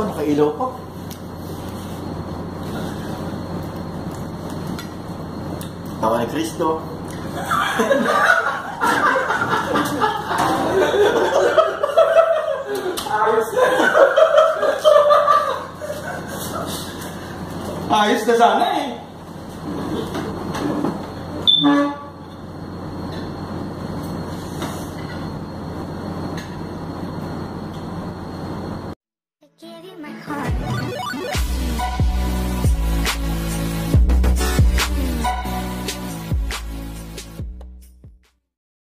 pa, nakailaw pa. Tawa ni Kristo. Ayos na. Ayos na sana eh.